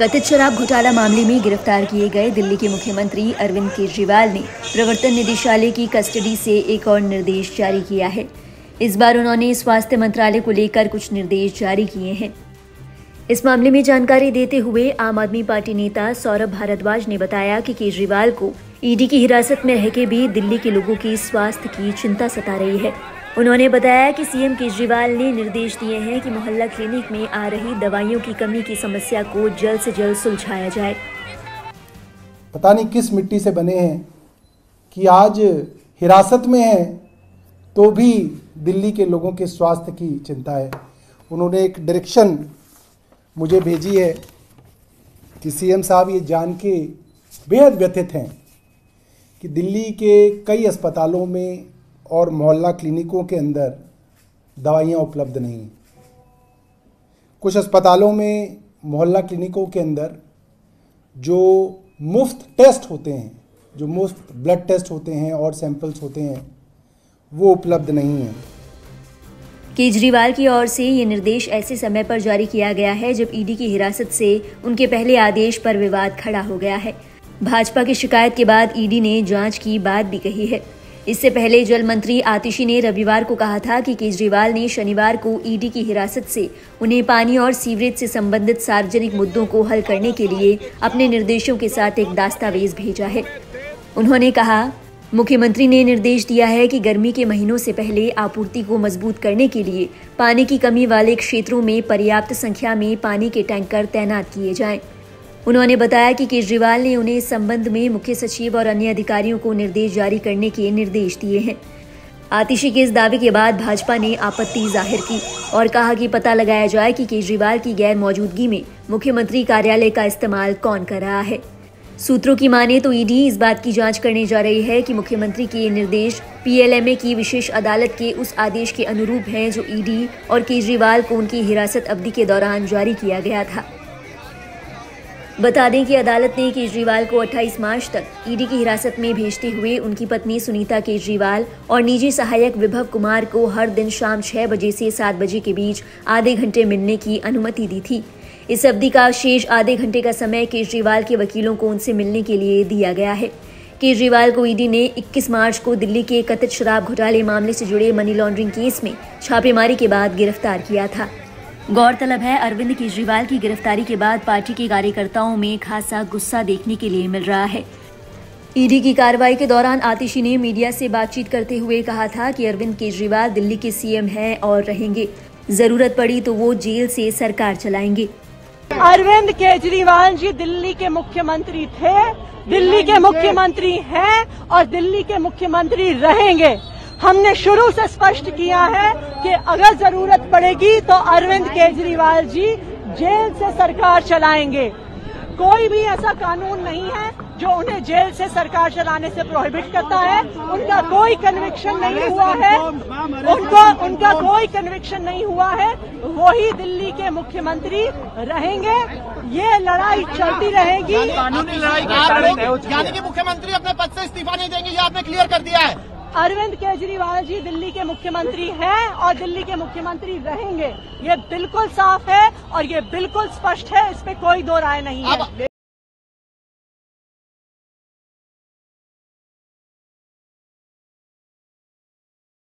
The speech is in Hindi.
कथित शराब घोटाला मामले में गिरफ़्तार किए गए दिल्ली के मुख्यमंत्री अरविंद केजरीवाल ने प्रवर्तन निदेशालय की कस्टडी से एक और निर्देश जारी किया है। इस बार उन्होंने स्वास्थ्य मंत्रालय को लेकर कुछ निर्देश जारी किए हैं। इस मामले में जानकारी देते हुए आम आदमी पार्टी नेता सौरभ भारद्वाज ने बताया कि केजरीवाल को ईडी की हिरासत में रह के भी दिल्ली के लोगों की स्वास्थ्य की चिंता सता रही है। उन्होंने बताया कि सीएम केजरीवाल ने निर्देश दिए हैं कि मोहल्ला क्लिनिक में आ रही दवाइयों की कमी की समस्या को जल्द से जल्द सुलझाया जाए। पता नहीं किस मिट्टी से बने हैं, कि आज हिरासत में हैं तो भी दिल्ली के लोगों के स्वास्थ्य की चिंता है। उन्होंने एक डायरेक्शन मुझे भेजी है कि सीएम साहब ये जान के बेहद व्यथित हैं कि दिल्ली के कई अस्पतालों में और मोहल्ला क्लिनिकों के अंदर दवाइयाँ उपलब्ध नहीं हैं। कुछ अस्पतालों में मोहल्ला क्लिनिकों के अंदर जो मुफ़्त टेस्ट होते हैं, जो मुफ़्त ब्लड टेस्ट होते हैं और सैंपल्स होते हैं, वो उपलब्ध नहीं हैं। केजरीवाल की ओर से ये निर्देश ऐसे समय पर जारी किया गया है जब ईडी की हिरासत से उनके पहले आदेश पर विवाद खड़ा हो गया है। भाजपा की शिकायत के बाद ईडी ने जाँच की बात भी कही है। इससे पहले जल मंत्री आतिशी ने रविवार को कहा था कि केजरीवाल ने शनिवार को ईडी की हिरासत से उन्हें पानी और सीवरेज से संबंधित सार्वजनिक मुद्दों को हल करने के लिए अपने निर्देशों के साथ एक दस्तावेज़ भेजा है उन्होंने कहा, मुख्यमंत्री ने निर्देश दिया है कि गर्मी के महीनों से पहले आपूर्ति को मज़बूत करने के लिए पानी की कमी वाले क्षेत्रों में पर्याप्त संख्या में पानी के टैंकर तैनात किए जाएँ। उन्होंने बताया कि केजरीवाल ने उन्हें इस संबंध में मुख्य सचिव और अन्य अधिकारियों को निर्देश जारी करने के निर्देश दिए हैं। आतिशी के इस दावे के बाद भाजपा ने आपत्ति ज़ाहिर की और कहा कि पता लगाया जाए कि केजरीवाल की गैर मौजूदगी में मुख्यमंत्री कार्यालय का इस्तेमाल कौन कर रहा है। सूत्रों की माने तो ईडी इस बात की जाँच करने जा रही है कि मुख्यमंत्री के ये निर्देश पीएलएमए की विशेष अदालत के उस आदेश के अनुरूप हैं जो ईडी और केजरीवाल को उनकी हिरासत अवधि के दौरान जारी किया गया था। बता दें कि अदालत ने केजरीवाल को 28 मार्च तक ईडी की हिरासत में भेजते हुए उनकी पत्नी सुनीता केजरीवाल और निजी सहायक विभव कुमार को हर दिन शाम छह बजे से सात बजे के बीच आधे घंटे मिलने की अनुमति दी थी। इस अवधि का शेष आधे घंटे का समय केजरीवाल के वकीलों को उनसे मिलने के लिए दिया गया है। केजरीवाल को ईडी ने 21 मार्च को दिल्ली के कथित शराब घोटाले मामले से जुड़े मनी लॉन्ड्रिंग केस में छापेमारी के बाद गिरफ़्तार किया था। गौरतलब है, अरविंद केजरीवाल की गिरफ्तारी के बाद पार्टी के कार्यकर्ताओं में खासा गुस्सा देखने के लिए मिल रहा है। ईडी की कार्रवाई के दौरान आतिशी ने मीडिया से बातचीत करते हुए कहा था कि अरविंद केजरीवाल दिल्ली के सीएम हैं और रहेंगे। ज़रूरत पड़ी तो वो जेल से सरकार चलाएँगे। अरविंद केजरीवाल जी दिल्ली के मुख्यमंत्री थे, दिल्ली के मुख्यमंत्री हैं और दिल्ली के मुख्यमंत्री रहेंगे। हमने शुरू से स्पष्ट किया है कि अगर ज़रूरत पड़ेगी तो अरविंद केजरीवाल जी जेल से सरकार चलाएँगे। कोई भी ऐसा कानून नहीं है जो उन्हें जेल से सरकार चलाने से प्रोहिबिट करता है। उनका कोई कन्विक्शन नहीं हुआ है। उनको उनका कोई कन्विक्शन नहीं हुआ है। वही दिल्ली के मुख्यमंत्री रहेंगे। ये लड़ाई चलती रहेगी। कानूनी लड़ाई यानी कि मुख्यमंत्री अपने पद से इस्तीफा नहीं देंगे ये आपने क्लियर कर दिया है। अरविंद केजरीवाल जी दिल्ली के मुख्यमंत्री हैं और दिल्ली के मुख्यमंत्री रहेंगे। ये बिल्कुल साफ़ है और ये बिल्कुल स्पष्ट है, इस पर कोई दो राय नहीं है।